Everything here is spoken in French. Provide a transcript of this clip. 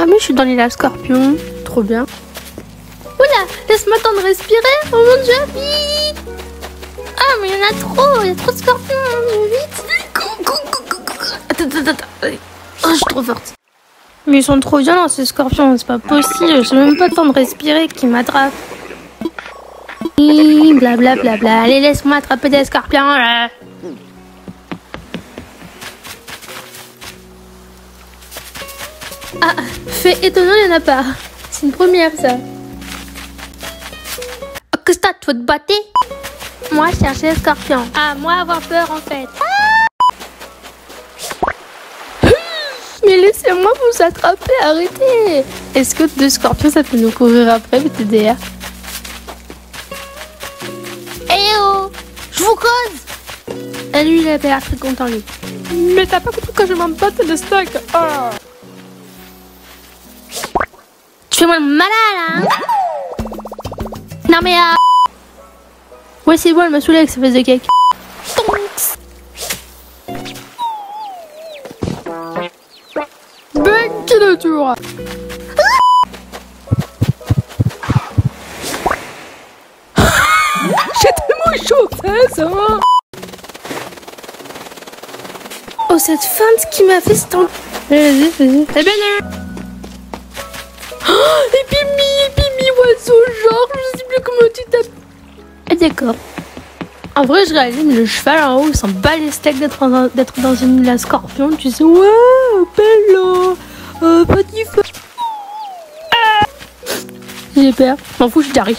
Ah mais je suis dans l'île à scorpion. Trop bien. Oula, laisse-moi temps de respirer. Oh mon dieu, vite. Ah mais il y en a trop, il y a trop de scorpions. Vite. Attends, attends, attends. Oh, je suis trop forte. Mais ils sont trop violents ces scorpions, c'est pas possible. J'ai même pas le temps de respirer qu'ils m'attrapent. Blablabla. Bla, bla, bla. Allez, laisse-moi attraper des scorpions. Ah, fait étonnant, il n'y en a pas. C'est une première, ça. Oh, que tu veux te battre? Moi, chercher le scorpion. Ah, moi, avoir peur, en fait. Laissez-moi vous attraper, arrêtez. Est-ce que deux scorpions, ça peut nous courir après, BTDR Eh oh Je vous cause. Et lui, il a l'air très content, lui. Mais t'as pas compris que je m'en batte de stock. Oh Tu fais moi le malin, là hein? Non, mais... Euh... Ouais, c'est bon, elle m'a saoulé avec sa face de cake. De tour J'ai tellement chaud, ça va Oh, cette feinte qui m'a fait ce temps. Vas-y, vas-y. Eh ben Oh, Épimi, Épimi, oiseau, genre, je sais plus comment tu t'appelles. Ah, d'accord. En vrai, je réalise, mais le cheval en haut, il s'en bat les steaks d'être dans, une scorpion. Tu sais, ouais, bello, euh, petit feu. Ah J'ai peur. M'en fous, je t'arrive.